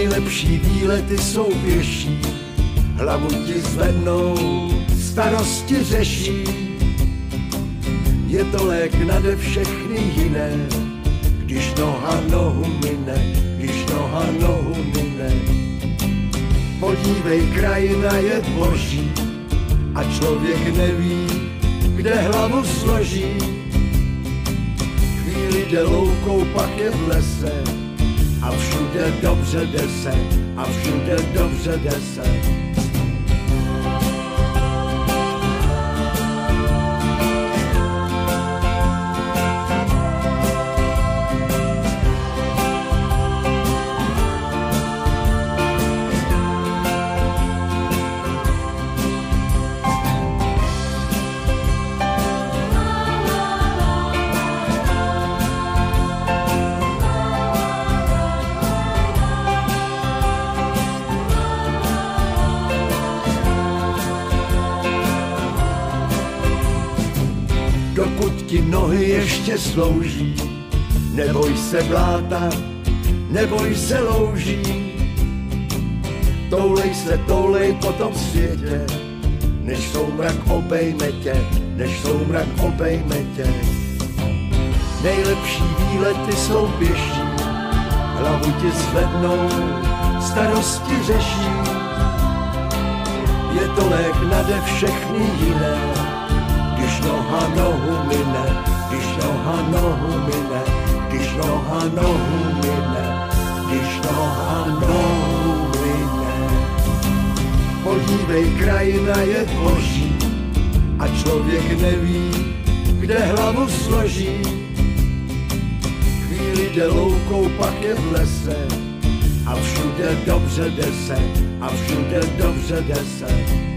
Nejlepší výlety jsou pěší, hlavu ti zvednou, starosti řeší. Je to lék nade všechny jiné, když noha nohu mine, když noha nohu mine. Podívej, krajina je boží a člověk neví, kde hlavu složí. Chvíli jde loukou, pak je v lese a všude dobře jde se, a všude dobře jde se. Dokud ti nohy ještě slouží. Neboj se bláta, neboj se louží. Toulej se, toulej po tom světě, než soumrak obejme tě, než soumrak obejme tě. Nejlepší výlety jsou pěší, hlavu ti zvednou, starosti řeší. Je to lék nade všechny jiné, nohu mine, když noha nohu mine. Podívej, krajina je boží a člověk neví, kde hlavu složí. Chvíli jde loukou, pak je v lese a všude dobře jde se, a všude dobře jde se.